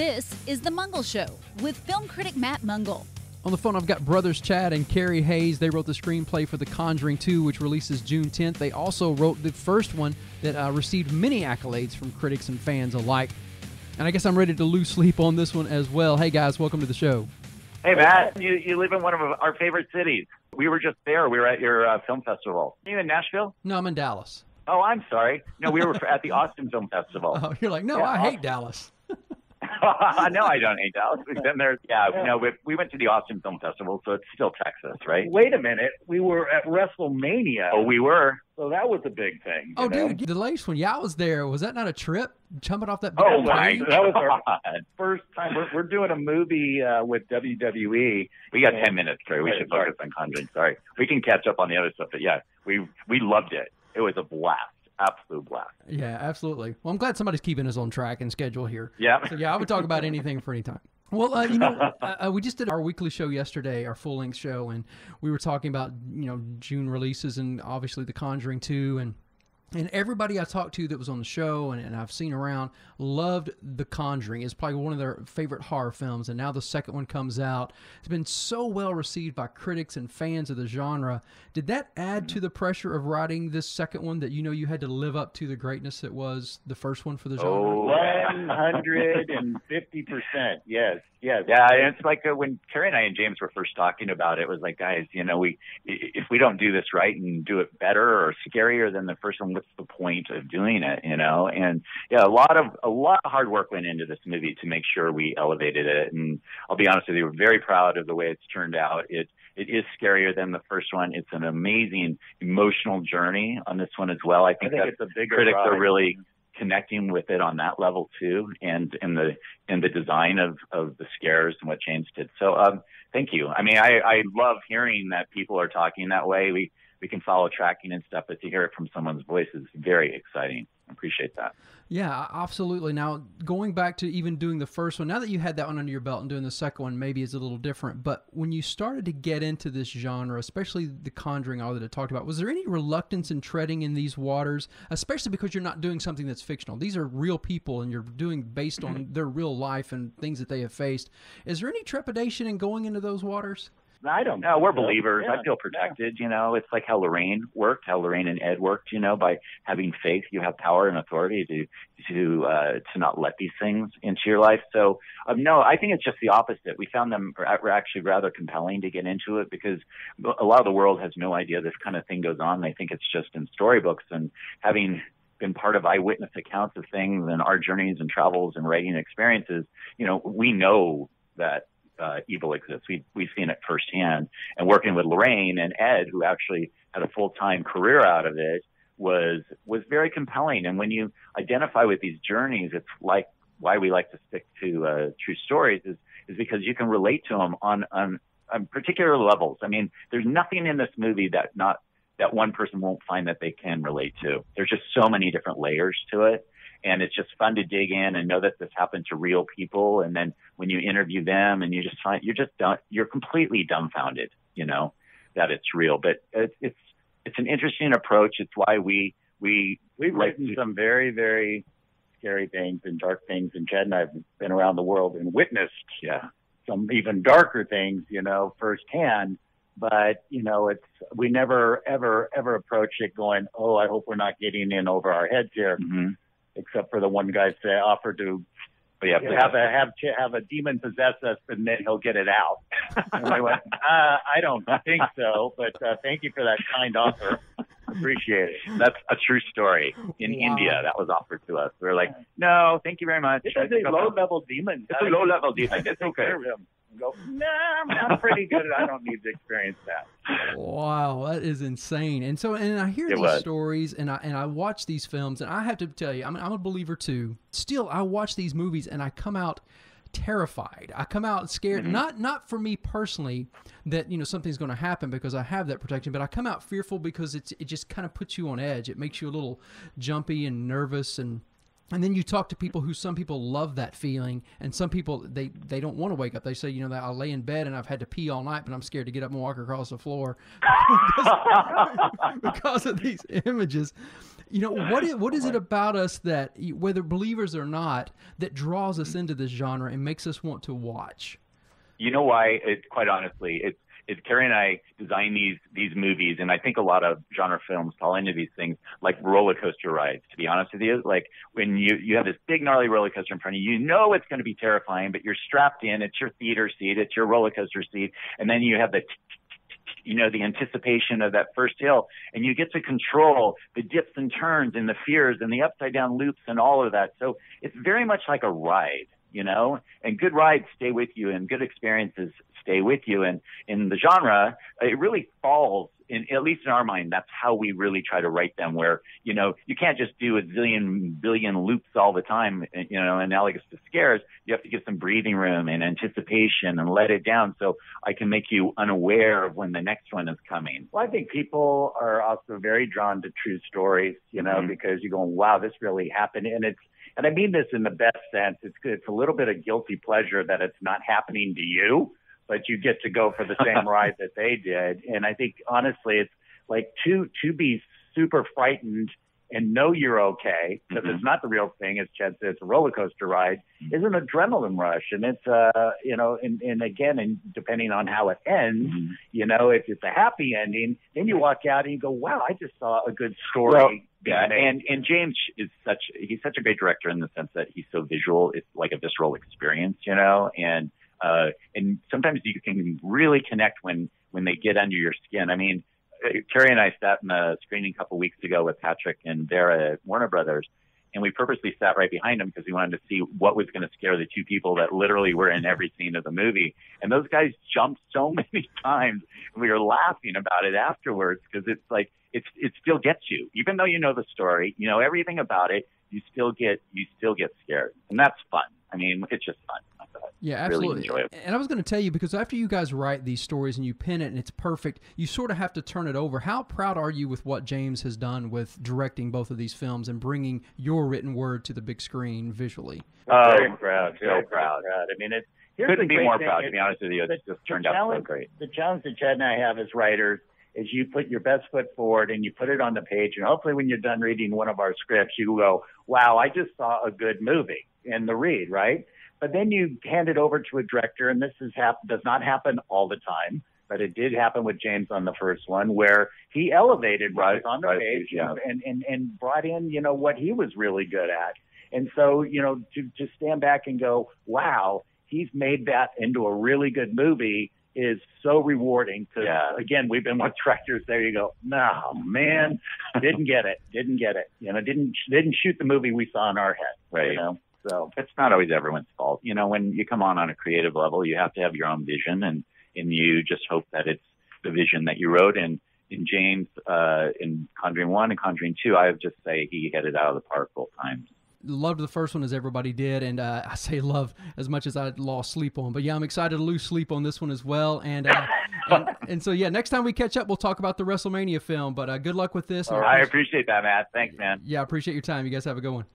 This is The Mungle Show with film critic Matt Mungle. On the phone, I've got brothers Chad and Carey Hayes. They wrote the screenplay for The Conjuring 2, which releases June 10th. They also wrote the first one that uh, received many accolades from critics and fans alike. And I guess I'm ready to lose sleep on this one as well. Hey, guys, welcome to the show. Hey, Matt, you, you live in one of our favorite cities. We were just there. We were at your uh, film festival. Are you in Nashville? No, I'm in Dallas. Oh, I'm sorry. No, we were at the Austin Film Festival. Oh, you're like, no, Yeah, I Austin. hate Dallas. no, I don't hate Dallas. We've been there. Yeah, no, we, we went to the Austin Film Festival, so it's still Texas, right? Wait a minute, we were at WrestleMania, Oh, we were. so that was a big thing. Oh, know? dude, the latest one. Yeah, I was there. Was that not a trip? Jumping off that. Oh my plane? That was our- first time we're, we're doing a movie uh, with WWE. We got ten minutes, Trey. We Okay, should sorry. focus on Conjuring. Sorry, we can catch up on the other stuff. But yeah, we we loved it. It was a blast, absolute blast. Yeah, absolutely. Well, I'm glad somebody's keeping us on track and schedule here. Yeah. So yeah, I would talk about anything for any time. Well, uh, you know, uh, uh, we just did our weekly show yesterday, our full length show, and we were talking about you know June releases and obviously The Conjuring two and. And everybody I talked to that was on the show and, and I've seen around loved The Conjuring. It's probably one of their favorite horror films. And now the second one comes out. It's been so well received by critics and fans of the genre. Did that add to the pressure of writing this second one that you know you had to live up to the greatness that was the first one for the genre? Oh, One hundred and fifty percent. Yes, yes. Yeah, and it's like uh, when Carey and I and James were first talking about it, it was like, guys, you know, we if we don't do this right and do it better or scarier than the first one, what's the point of doing it? You know, and yeah, a lot of a lot of hard work went into this movie to make sure we elevated it. And I'll be honest with you, we're very proud of the way it's turned out. It it is scarier than the first one. It's an amazing emotional journey on this one as well. I think, I think, it's a bigger critics are really connecting with it on that level too, and in the in the design of of the scares and what James did. So, um, thank you. I mean, I I love hearing that people are talking that way. We we can follow tracking and stuff, but to hear it from someone's voice is very exciting. I appreciate that. Yeah, absolutely. Now, going back to even doing the first one, now that you had that one under your belt and doing the second one, maybe is a little different. But when you started to get into this genre, especially the Conjuring, all that I talked about, was there any reluctance in treading in these waters, especially because you're not doing something that's fictional? These are real people, and you're doing based on mm-hmm. their real life and things that they have faced. Is there any trepidation in going into those waters? I don't. No, we're so. believers. Yeah, I feel protected. You know, it's like how Lorraine worked, how Lorraine and Ed worked. You know, by having faith, you have power and authority to to uh, to not let these things into your life. So, um, no, I think it's just the opposite. We found them are actually rather compelling to get into it because a lot of the world has no idea this kind of thing goes on. They think it's just in storybooks and having been part of eyewitness accounts of things and our journeys and travels and writing experiences, you know, we know that uh, evil exists. We, we've seen it firsthand. And working with Lorraine and Ed, who actually had a full time career out of it, was was very compelling. And when you identify with these journeys, it's like why we like to stick to uh, true stories is is because you can relate to them on on, on particular levels. I mean, there's nothing in this movie that not that one person won't find that they can relate to. There's just so many different layers to it. And it's just fun to dig in and know that this happened to real people. And then when you interview them and you just find, you're just done, you're completely dumbfounded, you know, that it's real. But it's, it's, it's an interesting approach. It's why we, we, We've like written to- some very, very scary things and dark things, and Chad and I have been around the world and witnessed yeah, some even darker things, you know, firsthand. But you know, it's we never ever ever approach it going, oh, I hope we're not getting in over our heads here. hmm Except for the one guy say offered to but yeah, have a have have a demon possess us, and then he'll get it out. And I went, uh, I don't think so, but uh, thank you for that kind offer. Appreciate it. that's a true story in Wow. India that was offered to us. We are like, no, thank you very much. It's a low level demon. It's a low level demon. It's okay. Go, nah, I'm, I'm pretty good. I don't need to experience that. Wow, that is insane. And so, and I hear It these was. stories, and I and I watch these films, and I have to tell you, I'm I'm a believer too. Still, I watch these movies, and I come out terrified. I come out scared. Mm-hmm. Not not for me personally that you know something's going to happen because I have that protection, but I come out fearful because it's it just kind of puts you on edge. It makes you a little jumpy and nervous and. And then you talk to people who some people love that feeling, and some people they they don't want to wake up. They say, you know, that I lay in bed and I've had to pee all night, but I'm scared to get up and walk across the floor because, because of these images. You know what? Is, what is it about us that, whether believers or not, that draws us into this genre and makes us want to watch? You know why? It, quite honestly, it's it's Carey and I design these these movies, and I think a lot of genre films fall into these things like roller coaster rides. To be honest with you, like when you you have this big gnarly roller coaster in front of you, you know it's going to be terrifying, but you're strapped in. It's your theater seat. It's your roller coaster seat, and then you have the you know, the anticipation of that first hill and you get to control the dips and turns and the fears and the upside down loops and all of that. So it's very much like a ride, you know, and good rides stay with you and good experiences stay with you. And in the genre, it really falls in, at least in our mind, that's how we really try to write them. Where you know you can't just do a zillion billion loops all the time, you know, analogous to scares. You have to give some breathing room and anticipation and let it down, so I can make you unaware of when the next one is coming. Well, I think people are also very drawn to true stories, you know, mm-hmm. because you're going, wow, this really happened, and it's and I mean this in the best sense. It's it's a little bit of guilty pleasure that it's not happening to you but you get to go for the same ride that they did. And I think honestly, it's like to to be super frightened and know you're okay because mm-hmm. it's not the real thing. As Chad said, it's a roller coaster ride. Mm-hmm. Is an adrenaline rush, and it's uh you know, and and again, and depending on how it ends, mm-hmm. you know, if it's a happy ending, then you walk out and you go, wow, I just saw a good story. Well, yeah, and and James is such he's such a great director in the sense that he's so visual. It's like a visceral experience, you know, and uh, and sometimes you can really connect when when they get under your skin. I mean, Carey and I sat in a screening a couple weeks ago with Patrick and Vera at Warner Brothers, and we purposely sat right behind them because we wanted to see what was going to scare the two people that literally were in every scene of the movie. And those guys jumped so many times, and we were laughing about it afterwards because it's like it's it still gets you, even though you know the story, you know everything about it. You still get you still get scared, and that's fun. I mean, it's just fun. Yeah, absolutely. Really and I was going to tell you because after you guys write these stories and you pin it and it's perfect, you sort of have to turn it over. How proud are you with what James has done with directing both of these films and bringing your written word to the big screen visually? Oh, very um, proud. So very proud. proud. I mean, it couldn't be more proud. To be honest with you, it just turned out so great. The challenge that Chad and I have as writers is you put your best foot forward and you put it on the page, and hopefully, when you're done reading one of our scripts, you go, "Wow, I just saw a good movie." in the read, right? But then you hand it over to a director, and this is hap- does not happen all the time, but it did happen with James on the first one, where he elevated right on the right, page yeah. and, and and brought in you know what he was really good at, and so you know to to stand back and go, wow, he's made that into a really good movie is so rewarding because yeah. again we've been with directors there you go no man didn't get it didn't get it you know didn't didn't shoot the movie we saw in our head right you know so it's not always everyone's fault. You know, when you come on on a creative level, you have to have your own vision, and and you just hope that it's the vision that you wrote. And in James, uh, in Conjuring One and Conjuring Two, I would just say he hit it out of the park both times loved the first one as everybody did, and uh, I say love as much as I lost sleep on. But yeah, I'm excited to lose sleep on this one as well. And uh, and, and, so yeah, next time we catch up, we'll talk about the WrestleMania film. But uh, good luck with this. I appreciate that, Matt. Thanks, man. Yeah, I appreciate your time. You guys have a good one.